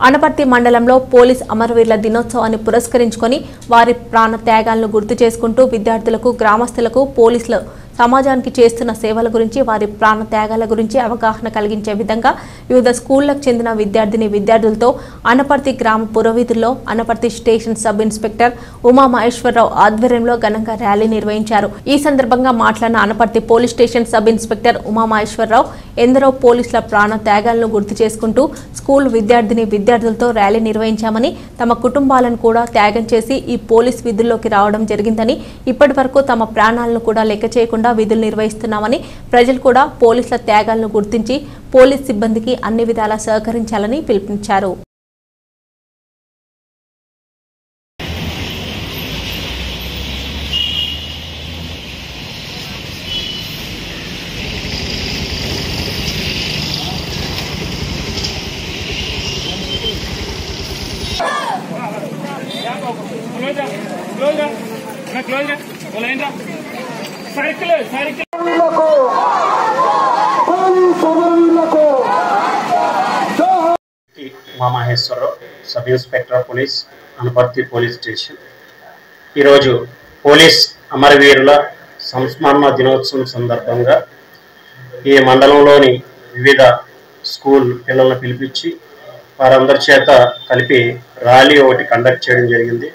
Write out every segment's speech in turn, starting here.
అనపర్తి మండలంలో పోలీస్ అమరవీరుల దినోత్సవాన్ని పురస్కరించుకొని వారి ప్రాణ త్యాగాలను గుర్తు చేసుకుంటూ విద్యార్థులకు గ్రామస్తులకు పోలీసులు సమాజానికి చేస్తున్న సేవల గురించి వారి ప్రాణ త్యాగాల గురించి అవగాహన కలిగించే విధంగా వివిధ స్కూళ్ళకు చెందిన విద్యార్థిని విద్యార్థులతో అనపర్తి గ్రామ పురవీధుల్లో Anaparthi station sub inspector Uma Maheswararao ఆధ్వర్యంలో ఘనంగా ర్యాలీ నిర్వహించారు. ఈ సందర్భంగా మాట్లాడిన Anaparthi police station sub inspector Uma Maheswararao ఎందరో పోలీసుల ప్రాణ త్యాగాలను గుర్తు చేసుకుంటూ స్కూల్ విద్యార్థిని విద్యార్థులతో ర్యాలీ నిర్వహించామని తమ కుటుంబాలను కూడా త్యాగం చేసి ఈ పోలీస్ విధుల్లోకి రావడం జరిగిందని ఇప్పటి తమ ప్రాణాలను కూడా లెక్క చేయకుండా విధులు నిర్వహిస్తున్నామని ప్రజలు కూడా పోలీసుల త్యాగాలను గుర్తించి పోలీస్ సిబ్బందికి అన్ని విధాలా సహకరించాలని పిలుపునిచ్చారు క్లోజ్ క్లోజ్ క్లోజ్ ఓలైందా సైకిల్ రా అమరవీరులకు జోహార్. Umamaheswararao sub inspector police Anaparthi police station. ఈరోజు పోలీస్ అమరవీరుల సంస్మరణ దినోత్సవం సందర్భంగా ఈ మండలంలోని వివిధ స్కూల్ పిల్లలను పిలిపించి వారందరి చేత కలిపి ర్యాలీ ఒకటి కండక్ట్ చేయడం జరిగింది.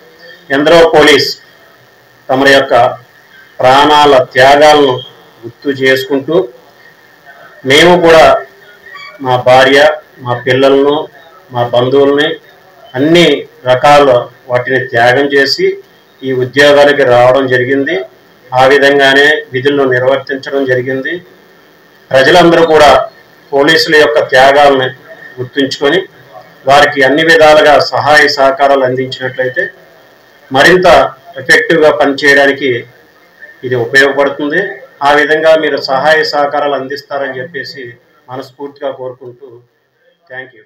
ఎందరో పోలీస్ తమ యొక్క ప్రాణాల త్యాగాలను గుర్తు చేసుకుంటూ మేము కూడా మా భార్య మా పిల్లలను మా బంధువుల్ని అన్ని రకాల వాటిని త్యాగం చేసి ఈ ఉద్యోగాలకి రావడం జరిగింది. ఆ విధంగానే విధులను నిర్వర్తించడం జరిగింది. ప్రజలందరూ కూడా పోలీసుల యొక్క త్యాగాలను గుర్తుంచుకొని వారికి అన్ని విధాలుగా సహాయ సహకారాలు అందించినట్లయితే మరింత ఎఫెక్టివ్గా పనిచేయడానికి ఇది ఉపయోగపడుతుంది. ఆ విధంగా మీరు సహాయ సహకారాలు అందిస్తారని చెప్పేసి మనస్ఫూర్తిగా కోరుకుంటూ థ్యాంక్ యూ.